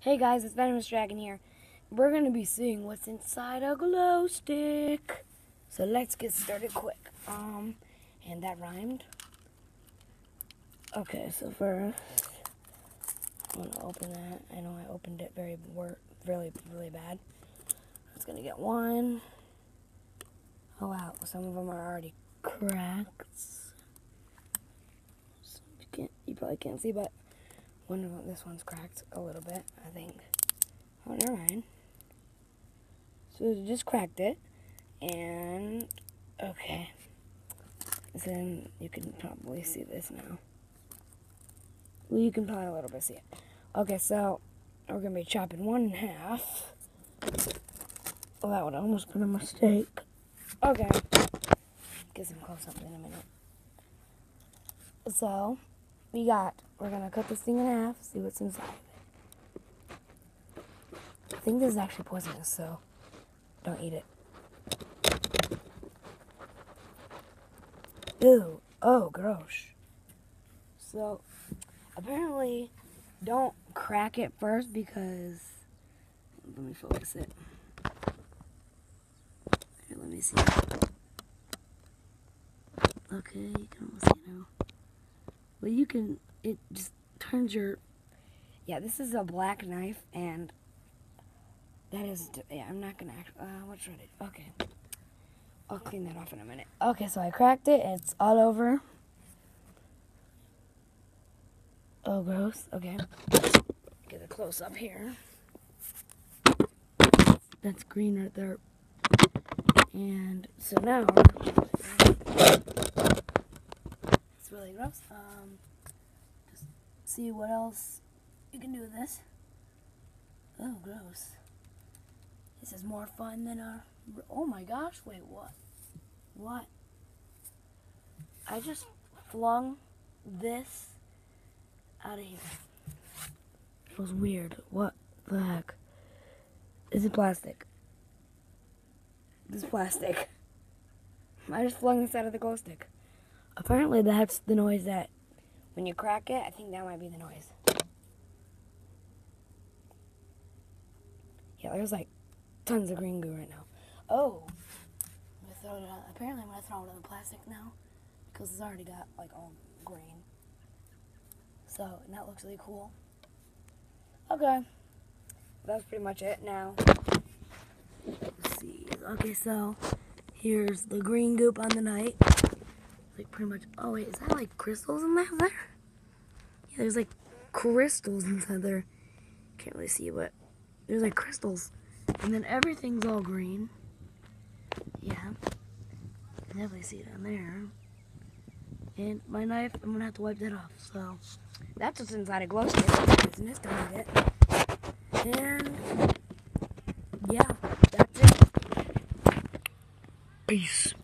Hey guys, it's Venomous Dragon here. We're gonna be seeing what's inside a glow stick. So let's get started quick. Um, and that rhymed. Okay, so first, I'm gonna open that. I know I opened it very, really, really bad. It's gonna get one. Oh wow, some of them are already cracked. So you can't, you probably can't see, but one of this one's cracked a little bit, I think. Oh, never mind. So just cracked it, and okay. Then you can probably see this now. Well, you can probably a little bit see it. Okay, so we're gonna be chopping one in half. Oh, that would almost been a mistake. Okay. Get some close up in a minute. So, we got, we're gonna cut this thing in half, see what's inside of it. I think this is actually poisonous, so don't eat it. Ew. Oh, gross. So, apparently, don't crack it first because. Let me focus it. Here, let me see. Okay, you can almost see now. Well, you can. It just turns your. Yeah, this is a black knife, and that is. Yeah, I'm not gonna. Act, uh, what's ready? Okay. I'll clean that off in a minute. Okay, so I cracked it. It's all over. Oh, gross. Okay. Get a close up here. That's green right there. And so now, it's really gross. Um, see what else you can do with this. Oh, gross. This is more fun than a. Oh my gosh! Wait, what? What? I just flung this out of here. It was weird. What the heck? Is it plastic? This is plastic. I just flung this out of the glow stick. Apparently, that's the noise that when you crack it. I think that might be the noise. Yeah, there's like tons of green goo right now. Oh, I'm gonna throw it out. Apparently, I'm gonna throw it in the plastic now because it's already got like all green. So that looks really cool. Okay, that's pretty much it now. Let's see. Okay, so here's the green goop on the night. Like pretty much. Oh wait, is that like crystals in there? Yeah, there's like crystals inside there. Can't really see, but there's like crystals. And then everything's all green. Yeah. Definitely see it there. And my knife, I'm gonna have to wipe that off. So that's what's inside a glow stick. Business, don't eat it. And yeah, that's it. Peace.